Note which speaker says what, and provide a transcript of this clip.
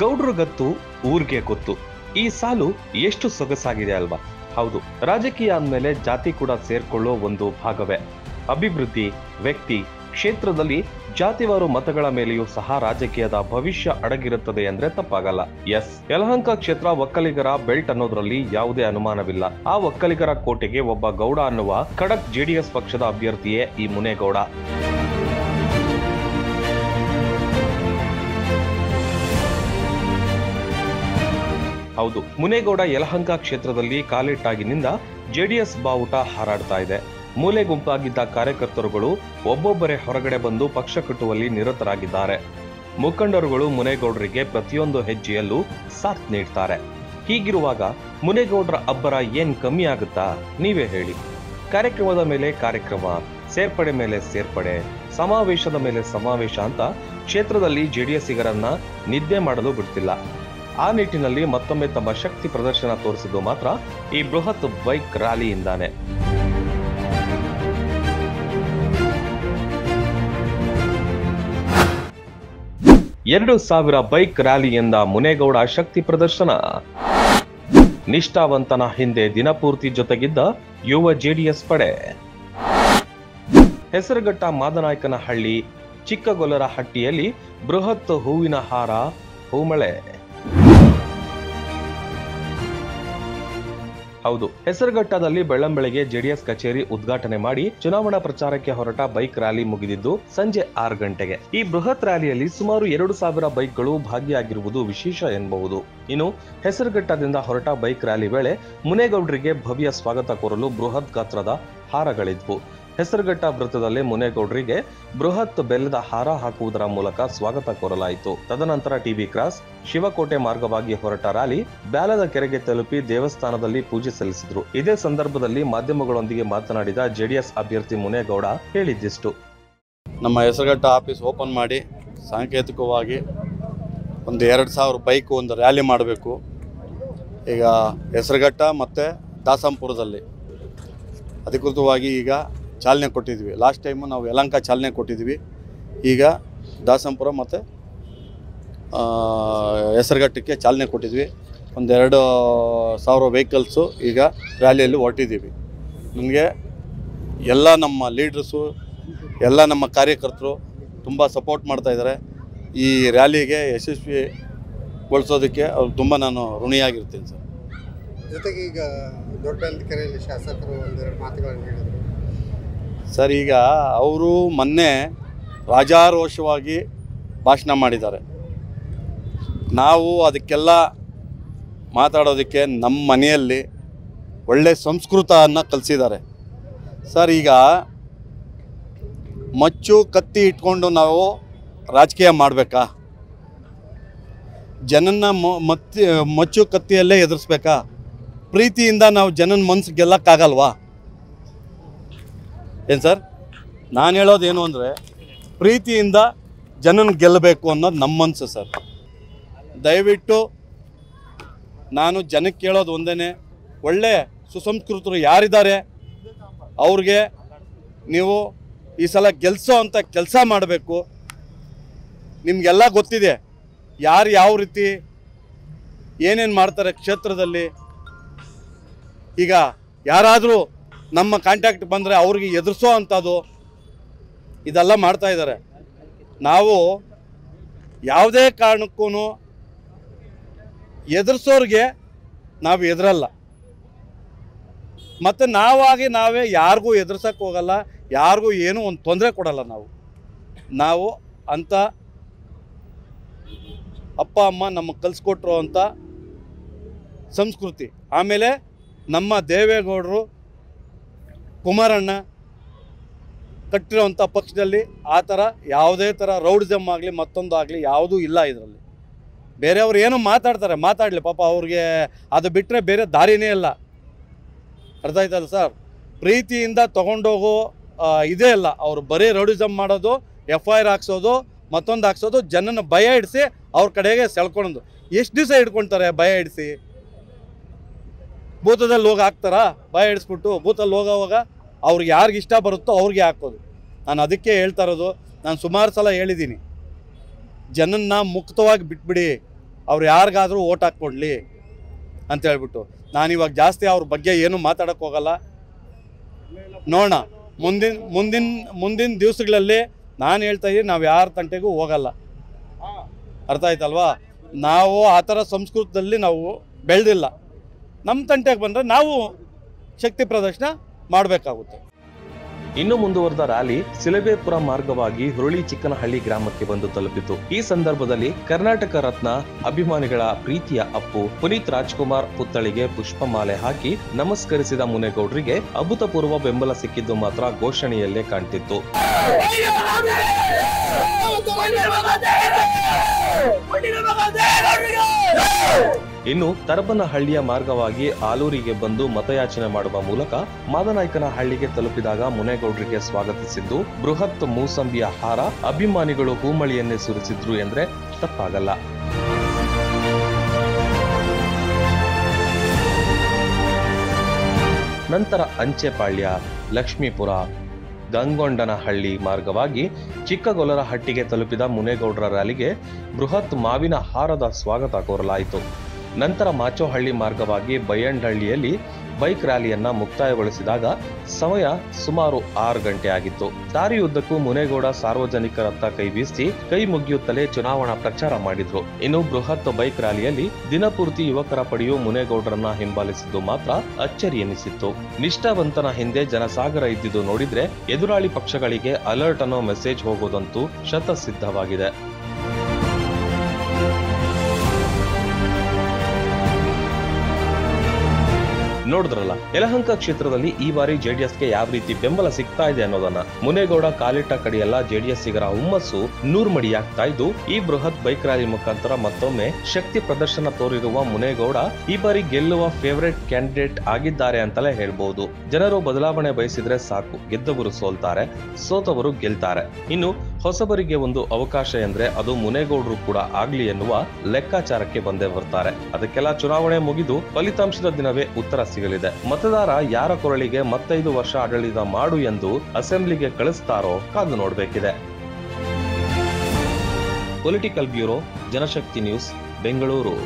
Speaker 1: ಗೌಡ್ರ ಗತ್ತು, ಊರ್ಗೆ ಗೊತ್ತು. ಈ ಸಾಲು ಎಷ್ಟು ಸೊಗಸಾಗಿದೆ ಅಲ್ವಾ? ಹೌದು, ರಾಜಕೀಯ ಅಂದಮೇಲೆ ಜಾತಿ ಕೂಡ ಸೇರ್ಕೊಳ್ಳೋ ಒಂದು ಭಾಗವೇ. ಅಭಿವೃದ್ಧಿ, ವ್ಯಕ್ತಿ, ಕ್ಷೇತ್ರದಲ್ಲಿ ಜಾತಿವಾರು ಮತಗಳ ಮೇಲೆಯೂ ಸಹ ರಾಜಕೀಯದ ಭವಿಷ್ಯ ಅಡಗಿರುತ್ತದೆ ಅಂದ್ರೆ ತಪ್ಪಾಗಲ್ಲ. ಎಸ್. ಯಲಹಂಕ ಕ್ಷೇತ್ರ ಒಕ್ಕಲಿಗರ ಬೆಲ್ಟ್ ಅನ್ನೋದ್ರಲ್ಲಿ ಯಾವುದೇ ಅನುಮಾನವಿಲ್ಲ. ಆ ಒಕ್ಕಲಿಗರ ಕೋಟೆಗೆ ಒಬ್ಬ ಗೌಡ ಅನ್ನುವ ಖಡಕ್ ಜೆಡಿಎಸ್ ಪಕ್ಷದ ಅಭ್ಯರ್ಥಿಯೇ ಈ ಮುನೇಗೌಡ. ಹೌದು. ಮುನೇಗೌಡ ಯಲಹಂಕ ಕ್ಷೇತ್ರದಲ್ಲಿ ಕಾಲಿಟ್ಟಾಗಿನಿಂದ ಜೆಡಿಎಸ್ ಬಾವುಟ ಹಾರಾಡ್ತಾ ಇದೆ. ಮೂಲೆ ಗುಂಪಾಗಿದ್ದ ಕಾರ್ಯಕರ್ತರುಗಳು ಒಬ್ಬೊಬ್ಬರೇ ಹೊರಗಡೆ ಬಂದು ಪಕ್ಷ ಕಟ್ಟುವಲ್ಲಿ ನಿರತರಾಗಿದ್ದಾರೆ. ಮುಖಂಡರುಗಳು ಮುನೇಗೌಡರಿಗೆ ಪ್ರತಿಯೊಂದು ಹೆಜ್ಜೆಯಲ್ಲೂ ಸಾಥ್ ನೀಡ್ತಾರೆ. ಹೀಗಿರುವಾಗ ಮುನೇಗೌಡರ ಅಬ್ಬರ ಏನ್ ಕಮ್ಮಿ ಆಗುತ್ತಾ? ನೀವೇ ಹೇಳಿ. ಕಾರ್ಯಕ್ರಮದ ಮೇಲೆ ಕಾರ್ಯಕ್ರಮ, ಸೇರ್ಪಡೆ ಮೇಲೆ ಸೇರ್ಪಡೆ, ಸಮಾವೇಶದ ಮೇಲೆ ಸಮಾವೇಶ ಅಂತ ಕ್ಷೇತ್ರದಲ್ಲಿ ಜೆಡಿಎಸ್ಸಿಗರನ್ನ ನಿದ್ದೆ ಮಾಡಲು ಬಿಡ್ತಿಲ್ಲ. ಆ ನಿಟ್ಟಿನಲ್ಲಿ ಮತ್ತೊಮ್ಮೆ ತಮ್ಮ ಶಕ್ತಿ ಪ್ರದರ್ಶನ ತೋರಿಸಿದ್ದು ಮಾತ್ರ ಈ ಬೃಹತ್ ಬೈಕ್ ರ್ಯಾಲಿಯಿಂದಾನೆ. ಎರಡು ಸಾವಿರ ಬೈಕ್ ರ್ಯಾಲಿಯಿಂದ ಮುನೇಗೌಡ ಶಕ್ತಿ ಪ್ರದರ್ಶನ. ನಿಷ್ಠಾವಂತನ ಹಿಂದೆ ದಿನಪೂರ್ತಿ ಜೊತೆಗಿದ್ದ ಯುವ ಜೆಡಿಎಸ್ ಪಡೆ. ಹೆಸರುಘಟ್ಟ ಮಾದನಾಯಕನಹಳ್ಳಿ ಚಿಕ್ಕಗೊಲ್ಲರ ಹಟ್ಟಿಯಲ್ಲಿ ಬೃಹತ್ ಹೂವಿನ ಹಾರ, ಹೂಮಳೆ. ಹೌದು. ಹೆಸರುಘಟ್ಟದಲ್ಲಿ ಬೆಳ್ಳಂಬೆಳಗ್ಗೆ ಜೆಡಿಎಸ್ ಕಚೇರಿ ಉದ್ಘಾಟನೆ ಮಾಡಿ ಚುನಾವಣಾ ಪ್ರಚಾರಕ್ಕೆ ಹೊರಟ ಬೈಕ್ ರ್ಯಾಲಿ ಮುಗಿದಿದ್ದು ಸಂಜೆ ಆರು ಗಂಟೆಗೆ. ಈ ಬೃಹತ್ ರ್ಯಾಲಿಯಲ್ಲಿ ಸುಮಾರು ಎರಡು ಸಾವಿರ ಬೈಕ್ಗಳು ಭಾಗಿಯಾಗಿರುವುದು ವಿಶೇಷ ಎನ್ನಬಹುದು ಇನ್ನು ಹೆಸರುಘಟ್ಟದಿಂದ ಹೊರಟ ಬೈಕ್ ರ್ಯಾಲಿ ವೇಳೆ ಮುನೇಗೌಡರಿಗೆ ಭವ್ಯ ಸ್ವಾಗತ ಕೋರಲು ಬೃಹತ್ ಗಾತ್ರದ ಹಾರಗಳಿದ್ವು. ಹೆಸರುಘಟ್ಟ ವೃತ್ತದಲ್ಲಿ ಮುನೇಗೌಡರಿಗೆ ಬೃಹತ್ ಬೆಲ್ಲದ ಹಾರ ಹಾಕುವುದರ ಮೂಲಕ ಸ್ವಾಗತ ಕೋರಲಾಯಿತು. ತದನಂತರ ಟಿಬಿ ಕ್ರಾಸ್, ಶಿವಕೋಟೆ ಮಾರ್ಗವಾಗಿ ಹೊರಟ ರ್ಯಾಲಿ ಬ್ಯಾಲದ ಕೆರೆಗೆ ತಲುಪಿ ದೇವಸ್ಥಾನದಲ್ಲಿ ಪೂಜೆ ಸಲ್ಲಿಸಿದ್ರು. ಇದೇ ಸಂದರ್ಭದಲ್ಲಿ ಮಾಧ್ಯಮಗಳೊಂದಿಗೆ ಮಾತನಾಡಿದ ಜೆಡಿಎಸ್ ಅಭ್ಯರ್ಥಿ ಮುನೇಗೌಡ ಹೇಳಿದ್ದಿಷ್ಟು.
Speaker 2: ನಮ್ಮ ಹೆಸರುಘಟ್ಟ ಆಫೀಸ್ ಓಪನ್ ಮಾಡಿ ಸಾಂಕೇತಿಕವಾಗಿ ಒಂದು ಎರಡು ಸಾವಿರ ಬೈಕ್ ಒಂದು ರ್ಯಾಲಿ ಮಾಡಬೇಕು. ಈಗ ಹೆಸರುಘಟ್ಟ ಮತ್ತು ದಾಸಂಪುರದಲ್ಲಿ. ಅಧಿಕೃತವಾಗಿ ಈಗ ಚಾಲನೆ ಕೊಟ್ಟಿದ್ವಿ. ಲಾಸ್ಟ್ ಟೈಮು ನಾವು ಯಲಂಕ ಚಾಲನೆ ಕೊಟ್ಟಿದ್ವಿ. ಈಗ ದಾಸಂಪುರ ಮತ್ತು ಹೆಸರುಘಟ್ಟಕ್ಕೆ ಚಾಲನೆ ಕೊಟ್ಟಿದ್ವಿ. ಒಂದೆರಡು ಸಾವಿರ ವೆಹಿಕಲ್ಸು ಈಗ ರ್ಯಾಲಿಯಲ್ಲಿ ಹೊರಟಿದ್ದೀವಿ. ನಮಗೆ ಎಲ್ಲ ನಮ್ಮ ಲೀಡ್ರಸ್ಸು ಎಲ್ಲ ನಮ್ಮ ಕಾರ್ಯಕರ್ತರು ತುಂಬ ಸಪೋರ್ಟ್ ಮಾಡ್ತಾಯಿದ್ದಾರೆ ಈ ರ್ಯಾಲಿಗೆ ಯಶಸ್ವಿಗೊಳಿಸೋದಕ್ಕೆ ಅವ್ರು ತುಂಬ ನಾನು ಋಣಿಯಾಗಿರ್ತೀನಿ ಸರ್.
Speaker 3: ಜೊತೆಗೆ ಈಗ ದೊಡ್ಡ ಶಾಸಕರು ಒಂದೆರಡು ಮಾತುಗಳನ್ನು ಹೇಳಿದರು.
Speaker 2: ಸರ್, ಈಗ ಅವರು ಮೊನ್ನೆ ರಾಜಾರೋಷವಾಗಿ ಭಾಷಣ ಮಾಡಿದ್ದಾರೆ. ನಾವು ಅದಕ್ಕೆಲ್ಲ ಮಾತಾಡೋದಕ್ಕೆ ನಮ್ಮ ಮನೆಯಲ್ಲಿ ಒಳ್ಳೆ ಸಂಸ್ಕೃತವನ್ನು ಕಲಿಸಿದ್ದಾರೆ. ಸರ್, ಈಗ ಮಚ್ಚು, ಕತ್ತಿ ಇಟ್ಕೊಂಡು ನಾವು ರಾಜಕೀಯ ಮಾಡಬೇಕಾ? ಮತ್ತಿ, ಮಚ್ಚು, ಕತ್ತಿಯಲ್ಲೇ ಎದುರಿಸ್ಬೇಕಾ? ಪ್ರೀತಿಯಿಂದ ನಾವು ಜನನ ಮನಸ್ಸು ಗೆಲ್ಲಕ್ಕಾಗಲ್ವಾ? ಏನು ಸರ್? ನಾನು ಹೇಳೋದೇನು ಅಂದರೆ, ಪ್ರೀತಿಯಿಂದ ಜನನ ಗೆಲ್ಲಬೇಕು ಅನ್ನೋದು ನಮ್ಮ ಮನಸ್ಸು ಸರ್. ದಯವಿಟ್ಟು ನಾನು ಜನಕ್ಕೆ ಕೇಳೋದು ಒಂದೇ ಒಳ್ಳೆ ಸುಸಂಸ್ಕೃತರು ಯಾರಿದ್ದಾರೆ, ಅವ್ರಿಗೆ ನೀವು ಈ ಸಲ ಗೆಲ್ಸೋ ಅಂತ ಕೆಲಸ ಮಾಡಬೇಕು. ನಿಮಗೆಲ್ಲ ಗೊತ್ತಿದೆ, ಯಾರು ಯಾವ ರೀತಿ ಏನೇನು ಮಾಡ್ತಾರೆ ಕ್ಷೇತ್ರದಲ್ಲಿ. ಈಗ ಯಾರಾದರೂ ನಮ್ಮ ಕಾಂಟ್ಯಾಕ್ಟ್ ಬಂದರೆ ಅವ್ರಿಗೆ ಎದುರಿಸೋ ಅಂಥದ್ದು ಇದೆಲ್ಲ ಮಾಡ್ತಾ ಇದ್ದಾರೆ. ನಾವು ಯಾವುದೇ ಕಾರಣಕ್ಕೂ ಎದುರಿಸೋರಿಗೆ ನಾವು ಎದುರಲ್ಲ. ಮತ್ತು ನಾವಾಗಿ ನಾವೇ ಯಾರಿಗೂ ಎದುರ್ಸೋಕ್ಕೆ ಹೋಗಲ್ಲ, ಯಾರಿಗೂ ಏನೂ ಒಂದು ತೊಂದರೆ ಕೊಡಲ್ಲ ನಾವು. ನಾವು ಅಂಥ ಅಪ್ಪ, ಅಮ್ಮ ನಮಗೆ ಕಲಿಸ್ಕೊಟ್ರು ಅಂತ ಸಂಸ್ಕೃತಿ. ಆಮೇಲೆ ನಮ್ಮ ದೇವೇಗೌಡರು ಕುಮಾರಣ್ಣ ಕಟ್ಟಿರುವಂಥ ಪಕ್ಷದಲ್ಲಿ ಆ ಥರ ಯಾವುದೇ ಥರ ರೌಡಿಸಮ್ ಆಗಲಿ ಮತ್ತೊಂದು ಆಗಲಿ ಯಾವುದೂ ಇಲ್ಲ ಇದರಲ್ಲಿ. ಬೇರೆಯವ್ರು ಏನೋ ಮಾತಾಡ್ತಾರೆ, ಮಾತಾಡಲಿ, ಪಾಪ ಅವ್ರಿಗೆ ಅದು ಬಿಟ್ಟರೆ ಬೇರೆ ದಾರಿನೇ ಇಲ್ಲ. ಅರ್ಥ ಆಯ್ತಲ್ಲ ಸರ್? ಪ್ರೀತಿಯಿಂದ ತೊಗೊಂಡೋಗೋ ಇದೇ ಇಲ್ಲ ಅವರು ಬರೀ ರೌಡಿಸಮ್ ಮಾಡೋದು ಎಫ್ ಐ ಆರ್ ಹಾಕ್ಸೋದು, ಮತ್ತೊಂದು ಹಾಕ್ಸೋದು, ಜನನ ಭಯ ಇಡಿಸಿ ಅವ್ರ ಕಡೆಗೆ ಸೆಳ್ಕೊಳೋದು ಎಷ್ಟು ದಿವಸ ಇಟ್ಕೊಳ್ತಾರೆ ಭಯ ಇಡಿಸಿ? ಭೂತದಲ್ಲಿ ಹೋಗಿ ಹಾಕ್ತಾರಾ? ಭಯ ಹಿಡಿಸ್ಬಿಟ್ಟು ಭೂತಲ್ಲಿ ಹೋಗೋವಾಗ ಅವ್ರಿಗೆ ಯಾರಿಗೆ ಇಷ್ಟ ಬರುತ್ತೋ ಅವ್ರಿಗೆ ಹಾಕೋದು. ನಾನು ಅದಕ್ಕೆ ಹೇಳ್ತಾ ಇರೋದು, ನಾನು ಸುಮಾರು ಸಲ ಹೇಳಿದ್ದೀನಿ. ಜನನ್ನ ಮುಕ್ತವಾಗಿ ಬಿಟ್ಬಿಡಿ. ಅವ್ರು ಯಾರಿಗಾದರೂ ಓಟ್ ಹಾಕ್ಕೊಡ್ಲಿ ಅಂತ ಹೇಳ್ಬಿಟ್ಟು. ನಾನಿವಾಗ ಜಾಸ್ತಿ ಅವ್ರ ಬಗ್ಗೆ ಏನು ಮಾತಾಡೋಕ್ಕೆ ಹೋಗಲ್ಲ. ನೋಡೋಣ, ಮುಂದಿನ ಮುಂದಿನ ಮುಂದಿನ ದಿವಸಗಳಲ್ಲಿ ನಾನು ಹೇಳ್ತಾ ಇದ್ದೀನಿ, ನಾವು ಯಾರ ತಂಟೆಗೂ ಹೋಗಲ್ಲ. ಅರ್ಥ ಆಯ್ತಲ್ವಾ? ನಾವು ಆ ಥರ ಸಂಸ್ಕೃತದಲ್ಲಿ ನಾವು ಬೆಳೆದಿಲ್ಲ. ನಮ್ಮ ತಂಟೆಗೆ ಬಂದರೆ ನಾವು ಶಕ್ತಿ ಪ್ರದರ್ಶನ ಮಾಡಬೇಕಾಗುತ್ತೆ
Speaker 1: ಇನ್ನು ಮುಂದುವರೆದ ರ್ಯಾಲಿ ಸಿಲಬೇಪುರ ಮಾರ್ಗವಾಗಿ ಹುರುಳಿ ಚಿಕ್ಕನಹಳ್ಳಿ ಗ್ರಾಮಕ್ಕೆ ಬಂದು ತಲುಪಿತು ಈ ಸಂದರ್ಭದಲ್ಲಿ ಕರ್ನಾಟಕ ರತ್ನ ಅಭಿಮಾನಿಗಳ ಪ್ರೀತಿಯ ಅಪ್ಪು ಪುನೀತ್ ರಾಜ್ಕುಮಾರ್ ಪುತ್ಥಳಿಗೆ ಪುಷ್ಪಮಾಲೆ ಹಾಕಿ ನಮಸ್ಕರಿಸಿದ ಮುನೇಗೌಡರಿಗೆ ಅಭೂತಪೂರ್ವ ಬೆಂಬಲ ಸಿಕ್ಕಿದ್ದು ಮಾತ್ರ ಘೋಷಣೆಯಲ್ಲೇ ಕಾಣ್ತಿತ್ತು ಇನ್ನು ತರಬನಹಳ್ಳಿಯ ಮಾರ್ಗವಾಗಿ ಆಲೂರಿಗೆ ಬಂದು ಮತಯಾಚನೆ ಮಾಡುವ ಮೂಲಕ ಮಾದನಾಯ್ಕನ ಹಳ್ಳಿಗೆ ತಲುಪಿದಾಗ ಮುನೇಗೌಡರಿಗೆ ಸ್ವಾಗತಿಸಿದ್ದು, ಬೃಹತ್ ಮೂಸಂಬಿಯ ಹಾರ ಅಭಿಮಾನಿಗಳು ಹೂಮಳಿಯನ್ನೇ ಸುರಿಸಿದ್ರು ಎಂದ್ರೆ ತಪ್ಪಾಗಲ್ಲ. ನಂತರ ಅಂಚೆಪಾಳ್ಯ, ಲಕ್ಷ್ಮೀಪುರ, ಗಂಗೊಂಡನಹಳ್ಳಿ ಮಾರ್ಗವಾಗಿ ಚಿಕ್ಕಗೊಲರಹಟ್ಟಿಗೆ ತಲುಪಿದ ಮುನೇಗೌಡರ ರ್ಯಾಲಿಗೆ ಬೃಹತ್ ಮಾವಿನ ಹಾರದ ಸ್ವಾಗತ ಕೋರಲಾಯಿತು. ನಂತರ ಮಾಚೋಹಳ್ಳಿ ಮಾರ್ಗವಾಗಿ ಬೈಯಂಡಹಳ್ಳಿಯಲ್ಲಿ ಬೈಕ್ ರ್ಯಾಲಿಯನ್ನ ಮುಕ್ತಾಯಗೊಳಿಸಿದಾಗ ಸಮಯ ಸುಮಾರು ಆರು ಗಂಟೆ ಆಗಿತ್ತು. ದಾರಿಯುದ್ದಕ್ಕೂ ಮುನೇಗೌಡ ಸಾರ್ವಜನಿಕರತ್ತ ಕೈ ಬೀಸಿ ಕೈ ಮುಗಿಯುತ್ತಲೇ ಚುನಾವಣಾ ಪ್ರಚಾರ ಮಾಡಿದ್ರು. ಇನ್ನು ಬೃಹತ್ ಬೈಕ್ ರ್ಯಾಲಿಯಲ್ಲಿ ದಿನಪೂರ್ತಿ ಯುವಕರ ಪಡೆಯು ಮುನೇಗೌಡರನ್ನ ಹಿಂಬಾಲಿಸಿದ್ದು ಮಾತ್ರ ಅಚ್ಚರಿ ಎನಿಸಿತ್ತು. ನಿಷ್ಠಾವಂತನ ಹಿಂದೆ ಜನಸಾಗರ ಇದ್ದಿದ್ದು ನೋಡಿದ್ರೆ ಎದುರಾಳಿ ಪಕ್ಷಗಳಿಗೆ ಅಲರ್ಟ್ ಅನ್ನೋ ಮೆಸೇಜ್ ಹೋಗೋದಂತೂ ಶತಸಿದ್ಧವಾಗಿದೆ. ನೋಡಿದ್ರಲ್ಲ? ಯಲಹಂಕ ಕ್ಷೇತ್ರದಲ್ಲಿ ಈ ಬಾರಿ ಜೆಡಿಎಸ್ಗೆ ಯಾವ ರೀತಿ ಬೆಂಬಲ ಸಿಗ್ತಾ ಇದೆ ಅನ್ನೋದನ್ನ ಮುನೇಗೌಡ ಕಾಲಿಟ್ಟ ಕಡೆಯೆಲ್ಲ ಜೆಡಿಎಸ್ಸಿಗರ ಹುಮ್ಮಸ್ಸು ನೂರ್ಮಡಿಯಾಗ್ತಾ ಇದ್ದು, ಈ ಬೃಹತ್ ಬೈಕ್ ರ್ಯಾಲಿ ಮುಖಾಂತರ ಮತ್ತೊಮ್ಮೆ ಶಕ್ತಿ ಪ್ರದರ್ಶನ ತೋರಿರುವ ಮುನೇಗೌಡ ಈ ಬಾರಿ ಗೆಲ್ಲುವ ಫೇವರೇಟ್ ಕ್ಯಾಂಡಿಡೇಟ್ ಆಗಿದ್ದಾರೆ ಅಂತಲೇ ಹೇಳ್ಬಹುದು ಜನರು ಬದಲಾವಣೆ ಬಯಸಿದ್ರೆ ಸಾಕು, ಗೆದ್ದವರು ಸೋಲ್ತಾರೆ, ಸೋತವರು ಗೆಲ್ತಾರೆ. ಇನ್ನು ಹೊಸಬರಿಗೆ ಒಂದು ಅವಕಾಶ ಎಂದ್ರೆ ಅದು ಮುನೇಗೌಡರು ಕೂಡ ಆಗ್ಲಿ ಎನ್ನುವ ಲೆಕ್ಕಾಚಾರಕ್ಕೆ ಬಂದೇ ಬರ್ತಾರೆ. ಅದಕ್ಕೆಲ್ಲ ಚುನಾವಣೆ ಮುಗಿದು ಫಲಿತಾಂಶದ ದಿನವೇ ಉತ್ತರ ಸಿಗಲಿದೆ. ಮತದಾರ ಯಾರ ಕೊರಳಿಗೆ ಮತ್ತೈದು ವರ್ಷ ಆಡಳಿತ ಮಾಡು ಎಂದು ಅಸೆಂಬ್ಲಿಗೆ ಕಳಿಸ್ತಾರೋ ಕಾದು ನೋಡಬೇಕಿದೆ. Political bureau, Janashakti news, Bengaluru.